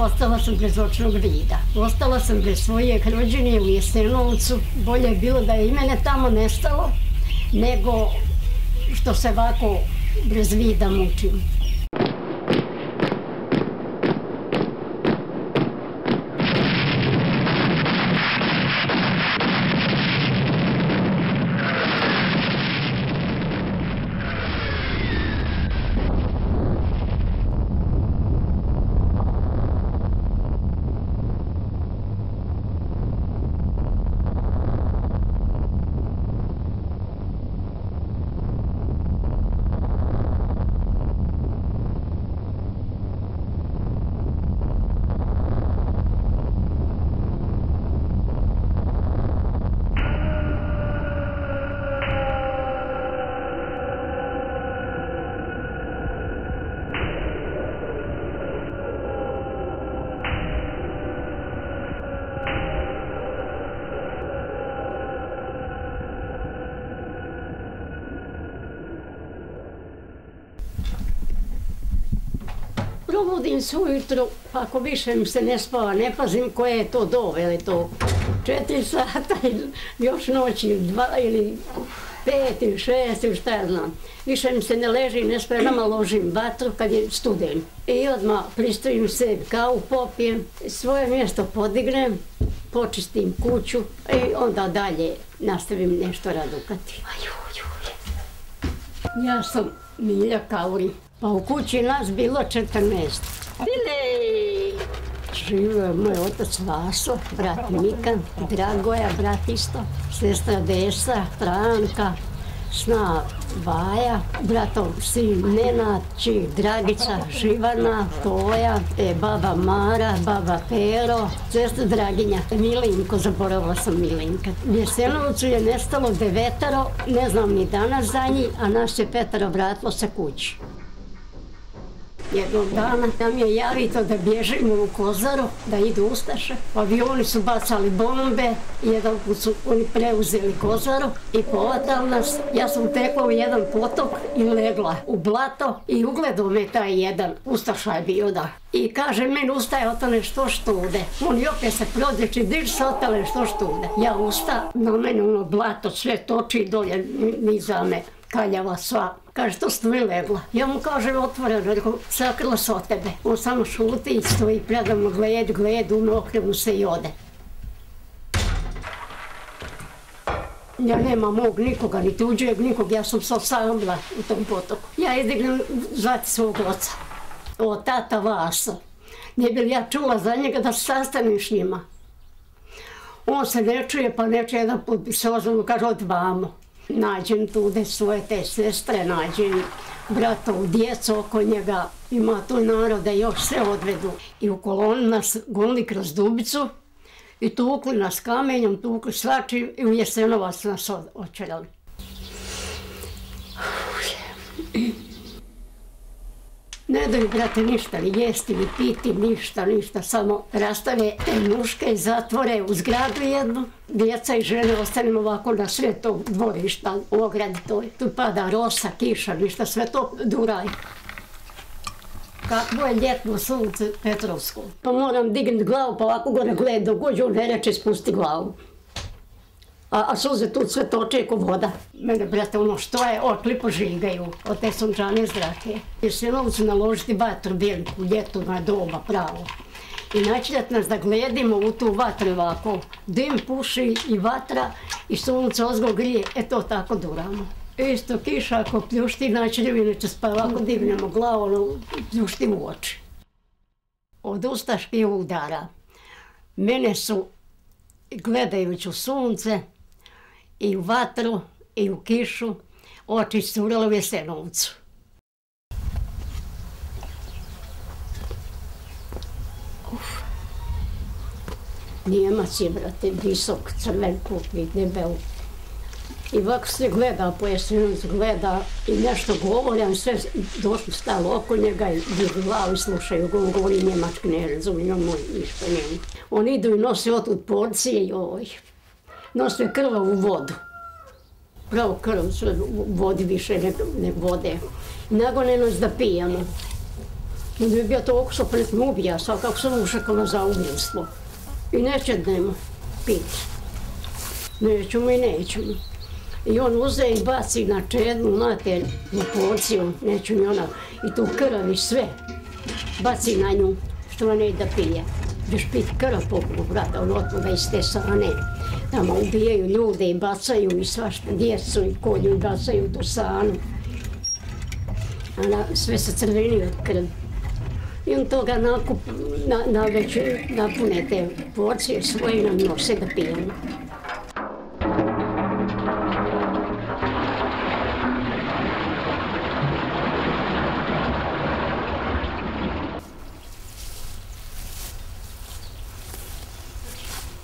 Ostala sam bez očnog vida. Ostala sam bez svoje rođenje u Jesenovcu. Bolje je bilo da je i mene tamo nestalo, nego što se ovako bez vida mučim. Probudim se ujutro, pa ako više mi se ne spava, ne pazim koje je to dove, ili to četiri sata ili još noći, dva ili pet ili šest ili šta ja znam. Više mi se ne leži, ne spremama ložim vatru kad je studen. I odmah pristavim se, kao popijem, svoje mjesto podignem, počistim kuću i onda dalje nastavim nešto radukati. Ja sam Milja Kauri. Pa u kući nas bilo 14. Bile! Živio je moj otac Vaso, brat Mikan, Dragoja, brat isto, sestra Desa, Franka, sna Baja, bratov sin Nenad, či Dragica, Živana, Toja, e, baba Mara, baba Pero, sestra Draginja, Milinko, zaboravila sam Milinka. Jesenovcu je nestalo devetaro, ne znam ni danas za njih, a nas je petaro vratilo sa kući jednog dana nam je javito da bježimo u Kozaru, da idu Ustaše. Avioni su bacali bombe, jedan put su oni preuzeli Kozaru i povatali nas. Ja sam tekla u jedan potok i legla u blato i ugledao me taj jedan Ustaša je bio da. I kaže, meni ustaje otale što štude. On i opet se prodječi, diš se otale što štude. Ja usta, na mene ono blato sve toči dolje niza me kaljava sva. Kaže, to stoji legla. Ja mu kažem, otvoreno, rekao, sakrila se od tebe. On samo šuti i stoji predavno, gled, gled, umokne mu se i ode. Ja nema mog nikoga, ni tuđeg nikog, ja sam sa osambla u tom potoku. Ja izdignem zvati svog oca, o tata Vasa. Nije bil ja čula za njega da se sastanem s njima. On se ne čuje, pa ne čuje, jedan put se ozvano, kaže, od vamo nađem tude svoje te sestre, nađem bratov, djeco oko njega, ima tu naroda još sve odvedu. I u kolonu nas gonili kroz dubicu i tukli nas kamenjom, tukli svačim i u jesenovac nas očeljali. Ne daju, brate, ništa, ni jesti, ni piti, ništa, ništa, samo rastave te muške i zatvore u zgradu jednu. Djeca i žene ostanemo ovako na sve to dvorišta u ogradi toj. Tu pada rosa, kiša, ništa, sve to duraj. Kako je ljetno sunce Petrovsko. Pa moram dignuti glavu, pa ovako gore gledam, dok gođe ne reče, spusti glavu a, a suze tu sve toče ko voda. Mene, brate, ono što je, okli požigaju od te sunčane zrake. Jer se novcu naložiti vatru veliku, ljeto na doba, pravo. I načinjat nas da gledimo u tu vatru ovako. Dim puši i vatra i sunce ozgo grije, e to tako duramo. Isto kiša ako pljušti, znači ljubine će spava, ako divnemo glavu, ono, pljušti u oči. Od ustaških udara mene su gledajući u sunce, i u vatru, i u kišu, oči curale u jesenovcu. Uf. Nijemac je, brate, visok, crven kupi, debel. I ovako se gleda po jesenovcu, gleda i nešto govorio, sve došli stalo oko njega i digu glavu i slušaju, on govori njemački, ne razumijem, moj ništa njemu. Oni idu i nose otud porcije i ovoj nose krvavu vodu. Pravo krv, sve vodi više nego ne vode. Nagone nas da pijemo. Onda bi bio toliko što pred me ubija, sad kako sam ušakala za ubijstvo. I neće dnemo piti. Nećemo i nećemo. I on uze i baci na čednu mater u porciju, neću mi ona, i tu krv i sve. Baci na nju, što ne da pije. Daš pit krv poput brata, on otvoga iz te strane. Tamo ubijaju ljude i bacaju i svašta djecu i kolju i bacaju tu sanu. Ona sve se crveni od krvi. I on toga nakup, na, na već napune te porcije svoje nam nose da pijemo.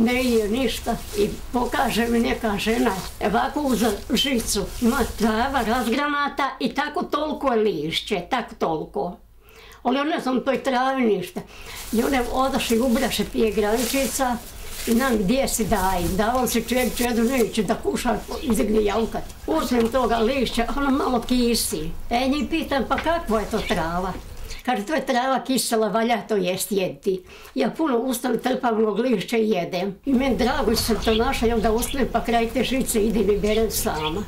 Ne je ništa i pokaže mi neka žena ovako uz žicu ima trava razgranata i tako toliko je lišće, tako toliko. Ali ja ne znam toj travi ništa. I one odaše i ubraše pije grančica i nam gdje si daj, davam se čovjek čedu neće da kuša izigne javkat. Uzmem toga lišća, ono malo kisi. E njih pitam pa kakvo je to trava? Kaže, to je trava kisela, valja to jest jediti. Ja puno ustam, trpam onog lišća i jedem. I meni drago sam to naša, i onda ustali pa kraj te žice idem i berem sama.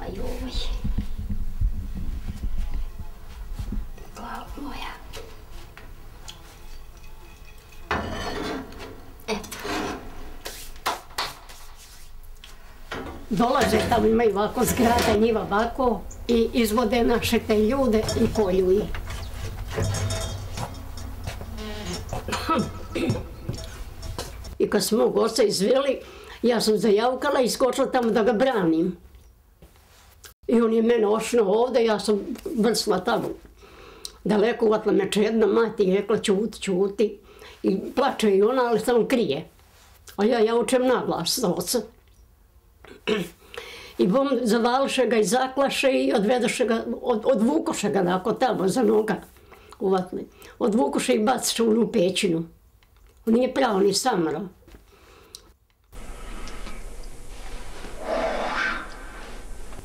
Aj, Glava Dolaze tamo, imaju ovako zgrada, njiva ovako, i izvode naše te ljude i kolju ih. I kad smo mog oca izveli, ja sam zajavkala i skočila tamo da ga branim. I on je mene ošno ovde, ja sam vrsla tamo. Daleko uvatla me čedna mati i rekla čuti, čuti. I plače i ona, ali samo krije. A ja ja učem na glas oca. I bom zavališe ga i zaklaše i odvedoše ga, od, odvukoše ga nako tamo za noga uvatli. Odvukoše i baciše u onu pećinu. On nije pravo ni samro.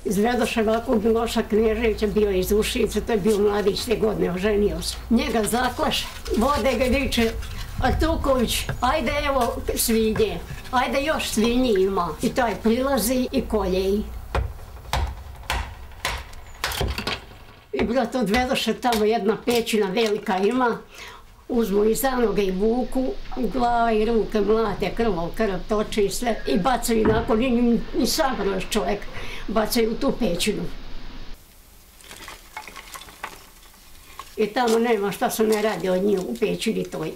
Izvedoše ovako Miloša Kneževića, bio iz Ušice, to je bio mladić te godine, oženio se. Njega zaklaše, vode ga viče, Artuković, ajde evo svinje, ajde još svinji ima. I taj prilazi i kolje. I brat odvedoše tamo jedna pećina velika ima, uzmu i za noge i vuku, i glava i ruke mlate, krvo, krv toči i sve. I bacaju nakon, i, i, ni sam čovjek, bacaju u tu pećinu. I tamo nema šta se ne radi od njih u pećini toj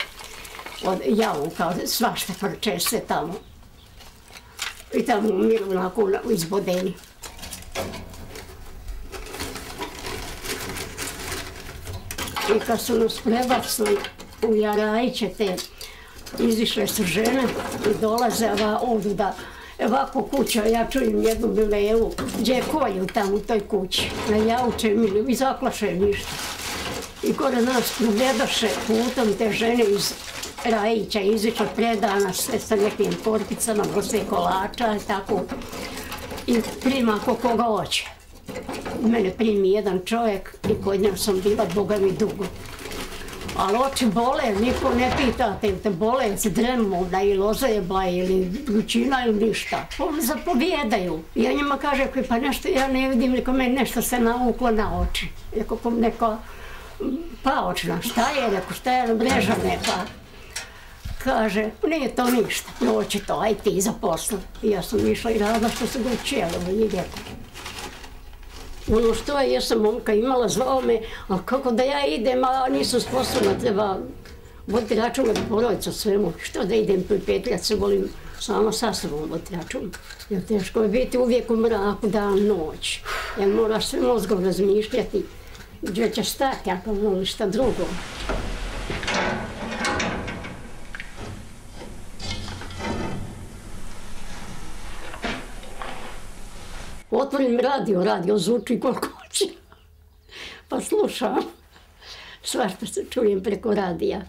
od javuka, svašta prče se tamo. I tamo umiru onako izbodeni. I kad su nas prebacili u Jarajiće te, izišle su žene i dolaze ova, ovdje da ovako kuća, ja čujem jednu bilevu, gdje je tamo u toj kući, na jauče mi i zaklaše ništa. I kore nas gledaše putom te žene iz Rajića izišla predana sve sa nekim korpicama, sve kolača i tako. I prima ko koga hoće. Mene primi jedan čovjek i kod njega sam bila Boga mi dugo. Ali oči bole, niko ne pita te, te bole, se dremu, da ili ozajeba ili lučina ili ništa. Pa oni zapovjedaju. Ja njima kaže, pa nešto ja ne vidim, neko meni nešto se nauklo na oči. Neko, neko pa, pa očna, šta je, neko šta je, mreža neka kaže, nije to ništa, proći to, aj ti za posla. I ja sam išla i rada što se ga učela, i rekla. Ono što je, ja sam momka imala, zvao me, a kako da ja idem, a nisam sposobna, treba voditi račun od porodica svemu. Što da idem pri petljat se, volim samo sa sobom voditi račun. Jer teško je biti uvijek u mraku, dan, noć. Jer moraš sve mozgom razmišljati gdje ćeš stati, ako voliš šta drugo. Otvorim radio, radio zvuči koliko hoće. Pa slušam. Svašta se čujem preko radija.